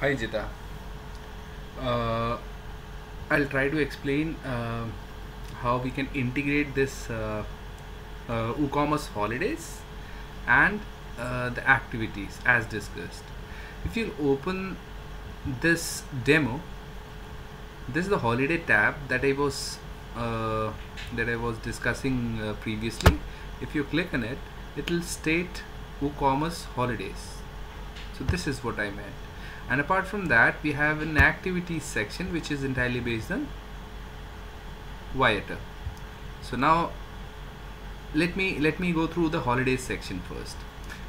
Hi Jita. Uh, I'll try to explain uh, how we can integrate this uh, uh, WooCommerce holidays and uh, the activities as discussed. If you open this demo, this is the holiday tab that I was uh, that I was discussing previously. If you click on it, it will state WooCommerce holidays. So this is what I meant. And apart from that, we have an activities section which is entirely based on Viator. So now let me let me go through the holidays section first.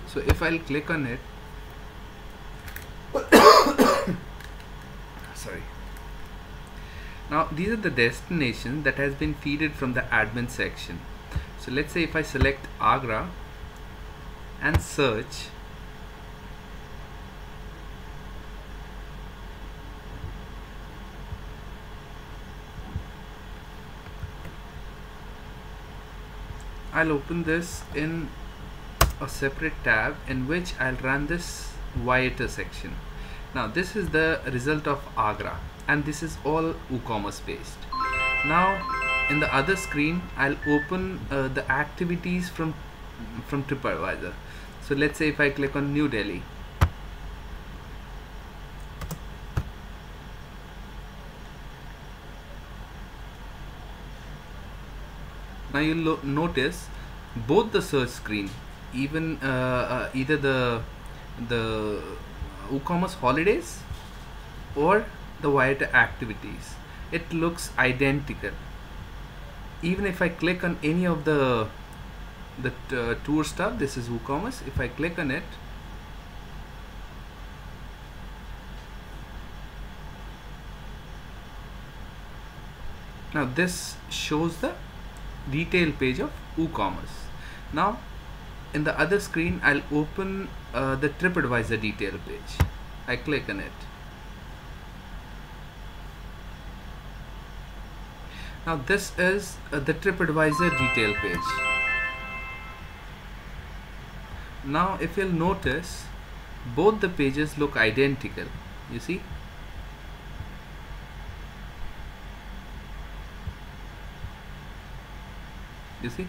So if I'll click on it, sorry. Now these are the destinations that has been feeded from the admin section. So let's say if I select Agra and search I'll open this in a separate tab in which I'll run this Viator section. Now this is the result of Agra and this is all WooCommerce based. Now in the other screen I'll open uh, the activities from from TripAdvisor. So let's say if I click on New Delhi now you'll notice both the search screen even uh, uh, either the the WooCommerce holidays or the Viator activities. It looks identical. Even if I click on any of the the uh, tour stuff this is WooCommerce if I click on it now this shows the detail page of WooCommerce. Now in the other screen I'll open uh, the TripAdvisor detail page. I click on it. Now this is uh, the TripAdvisor detail page. Now if you'll notice both the pages look identical. You see you see?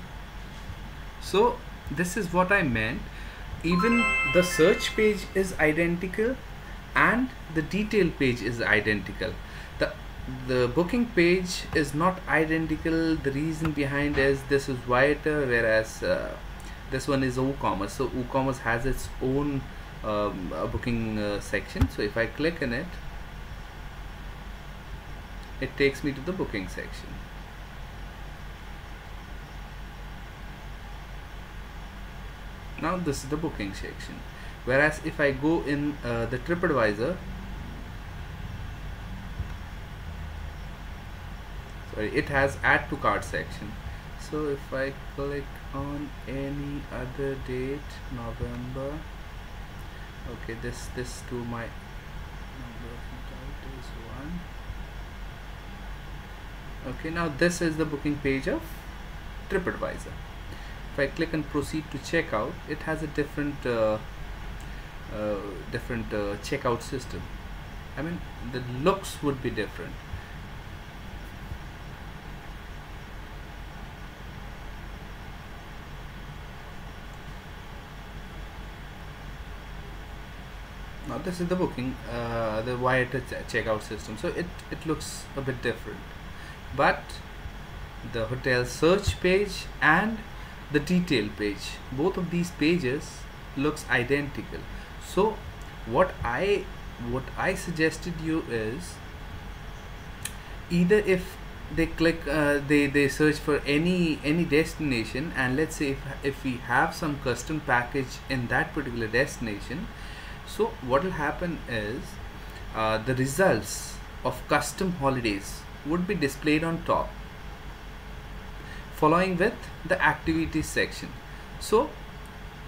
So this is what I meant. Even the search page is identical and the detail page is identical. The the booking page is not identical. The reason behind is this is Viator whereas uh, this one is WooCommerce. So WooCommerce has its own um, uh, booking uh, section. So if I click on it it takes me to the booking section now this is the booking section. Whereas if I go in uh, the TripAdvisor sorry it has add to cart section. So if I click on any other date November okay this this to my number is one. Okay now this is the booking page of TripAdvisor if I click and proceed to checkout it has a different uh, uh, different uh, checkout system. I mean the looks would be different. Now this is the booking uh, the Viator checkout system. So it it looks a bit different. But the hotel search page and the detail page. Both of these pages looks identical. So what I what I suggested you is either if they click uh, they they search for any any destination and let's say if, if we have some custom package in that particular destination so what will happen is uh, the results of custom holidays would be displayed on top following with the activities section so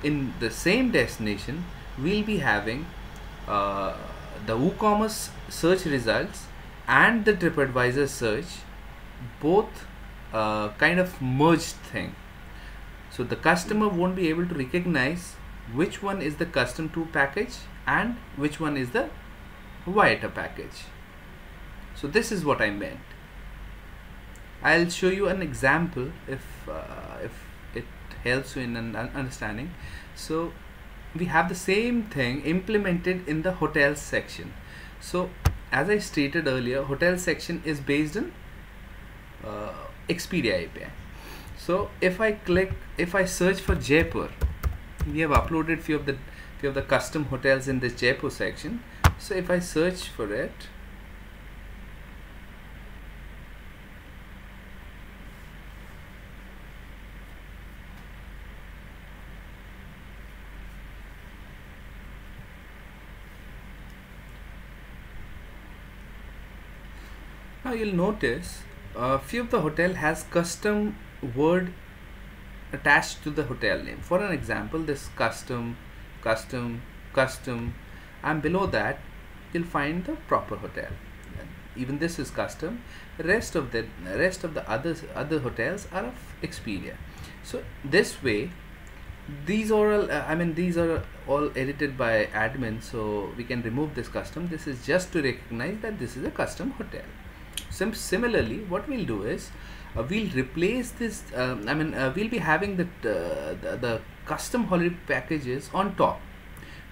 in the same destination we'll be having uh, the WooCommerce search results and the TripAdvisor search both uh, kind of merged thing so the customer won't be able to recognize which one is the custom to package and which one is the Viator package. So this is what I meant. I'll show you an example if uh, if it helps you in an understanding. So we have the same thing implemented in the hotel section. So as I stated earlier, hotel section is based on uh, Expedia API. So if I click, if I search for Jaipur, we have uploaded few of the few of the custom hotels in this Jaipur section. So if I search for it, now you'll notice a few of the hotel has custom word attached to the hotel name. For an example this custom custom custom and below that you'll find the proper hotel. Even this is custom. Rest of the rest of the other other hotels are of Expedia. So this way these are all uh, I mean these are all edited by admin so we can remove this custom. This is just to recognize that this is a custom hotel Sim similarly, what we'll do is uh, we'll replace this. Um, I mean, uh, we'll be having the, uh, the, the custom holiday packages on top,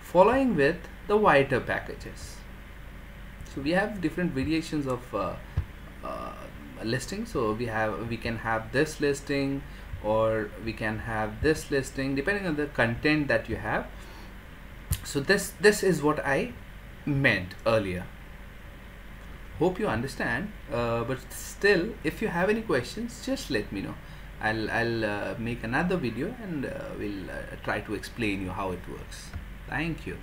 following with the Viator packages. So we have different variations of uh, uh, listing. So we have we can have this listing, or we can have this listing depending on the content that you have. So this this is what I meant earlier hope you understand uh, but still if you have any questions just let me know. I'll, I'll uh, make another video and uh, we'll uh, try to explain you how it works. Thank you